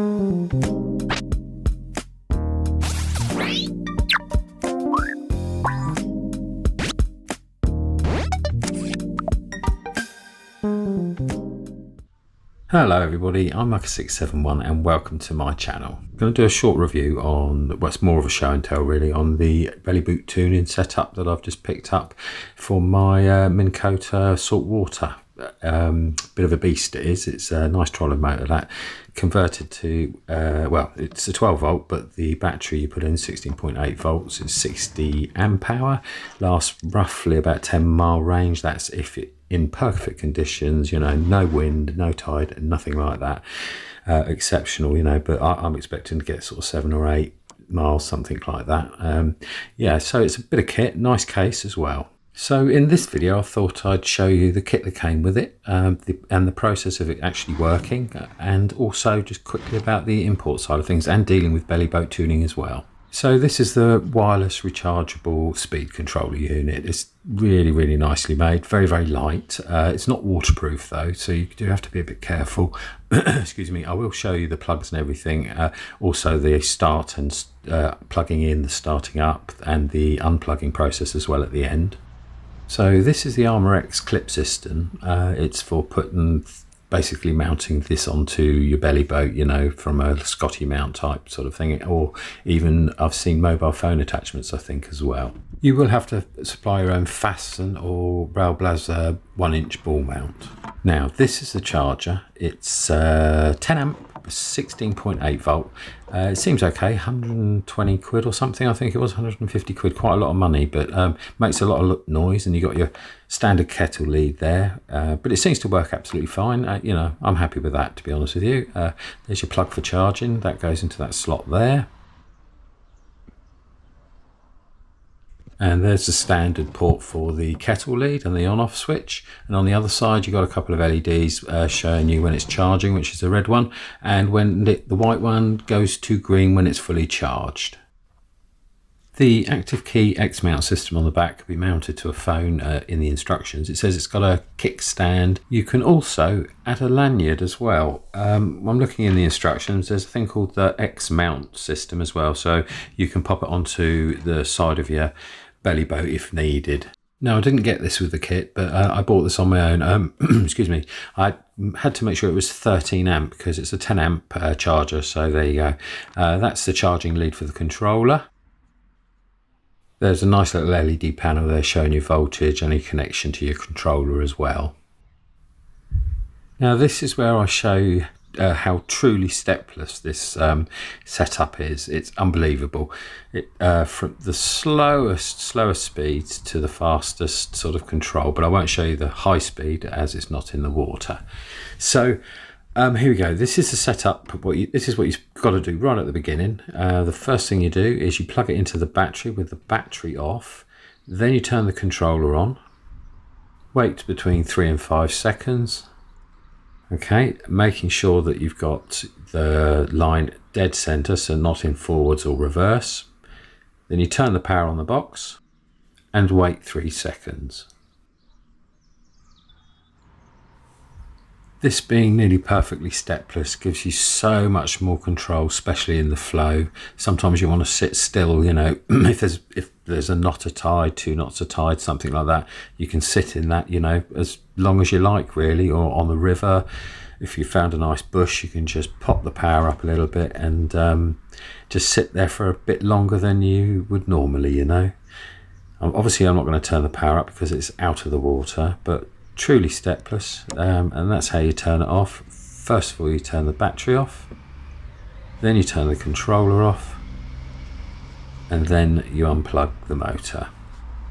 Hello everybody, I'm MUCKER671 and welcome to my channel. I'm going to do a short review on what's more of a show and tell really on the belly boot tuning setup that I've just picked up for my uh, Minn Kota saltwater. Um, bit of a beast it is, it's a nice trolling motor that converted to, uh, well it's a 12 volt but the battery you put in 16.8 volts is 60 amp hour, lasts roughly about 10 mile range, that's if it in perfect conditions, you know, no wind, no tide, nothing like that. Uh, exceptional, you know, but I, am expecting to get sort of seven or eight miles, something like that. Um, yeah, so it's a bit of kit, nice case as well. So in this video, I thought I'd show you the kit that came with it um, the, and the process of it actually working, and also just quickly about the import side of things and dealing with belly boat tuning as well. So this is the wireless rechargeable speed controller unit. It's really, really nicely made, very, very light. Uh, it's not waterproof though, so you do have to be a bit careful. Excuse me, I will show you the plugs and everything. Uh, also the start and uh, plugging in, the starting up and the unplugging process as well at the end. So this is the Armor X clip system. Uh, it's for putting basically mounting this onto your belly boat, you know, from a Scotty mount type sort of thing, or even I've seen mobile phone attachments, I think, as well. You will have to supply your own fasten or Railblaza one inch ball mount. Now, this is the charger. It's uh, 10 amp 16.8 volt. Uh, it seems okay, 120 quid or something. I think it was 150 quid, quite a lot of money, but um, makes a lot of noise. And you got your standard kettle lead there, uh, but it seems to work absolutely fine. Uh, you know, I'm happy with that to be honest with you. Uh, there's your plug for charging. That goes into that slot there. And there's the standard port for the kettle lead and the on-off switch and on the other side you've got a couple of LEDs uh, showing you when it's charging which is the red one and when the, the white one goes to green when it's fully charged. The Active Key X mount system on the back can be mounted to a phone uh, in the instructions. It says it's got a kickstand. You can also add a lanyard as well. Um, I'm looking in the instructions. There's a thing called the X mount system as well. So you can pop it onto the side of your belly boat if needed. No, I didn't get this with the kit, but uh, I bought this on my own. Um, excuse me. I had to make sure it was 13 amp because it's a 10 amp uh, charger. So there you go. Uh, that's the charging lead for the controller. There's a nice little LED panel there showing you voltage and a connection to your controller as well. Now this is where I show uh, how truly stepless this um, setup is. It's unbelievable. It, uh, from the slowest, slowest speeds to the fastest sort of control, but I won't show you the high speed as it's not in the water. So um, here we go. This is the setup. What you, this is what you've got to do right at the beginning. Uh, the first thing you do is you plug it into the battery with the battery off. Then you turn the controller on. Wait between three and five seconds Okay, making sure that you've got the line dead center, so not in forwards or reverse. Then you turn the power on the box and wait three seconds. This being nearly perfectly stepless gives you so much more control, especially in the flow. Sometimes you want to sit still, you know, if there's if there's a knot of tide, two knots of tide, something like that, you can sit in that, you know, as long as you like really, or on the river. If you found a nice bush, you can just pop the power up a little bit and um, just sit there for a bit longer than you would normally, you know. Obviously, I'm not going to turn the power up because it's out of the water, but truly stepless um, and that's how you turn it off. First of all you turn the battery off then you turn the controller off and then you unplug the motor.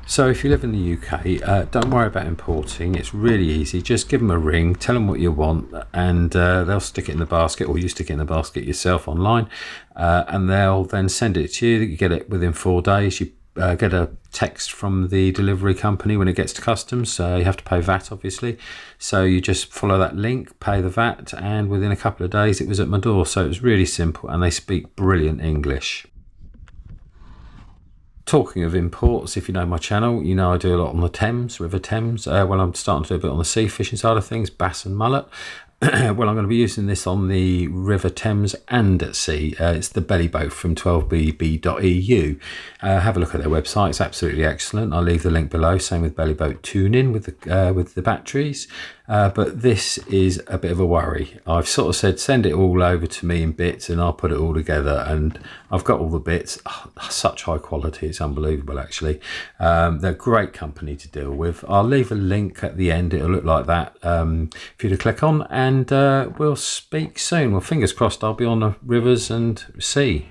So if you live in the UK uh, don't worry about importing. It's really easy. Just give them a ring tell them what you want and uh, they'll stick it in the basket or you stick it in the basket yourself online uh, and they'll then send it to you. You get it within four days. You uh, get a text from the delivery company when it gets to customs. So you have to pay VAT, obviously. So you just follow that link, pay the VAT, and within a couple of days it was at my door. So it was really simple, and they speak brilliant English. Talking of imports, if you know my channel, you know I do a lot on the Thames, River Thames. Uh, well, I'm starting to do a bit on the sea fishing side of things, bass and mullet. well, I'm going to be using this on the River Thames and at sea. Uh, it's the belly boat from 12bb.eu. Uh, have a look at their website; it's absolutely excellent. I'll leave the link below. Same with belly boat tuning with the uh, with the batteries. Uh, but this is a bit of a worry. I've sort of said send it all over to me in bits, and I'll put it all together. And I've got all the bits. Oh, such high quality; it's unbelievable. Actually, um, they're a great company to deal with. I'll leave a link at the end. It'll look like that um, for you to click on, and uh, we'll speak soon. Well, fingers crossed. I'll be on the rivers and sea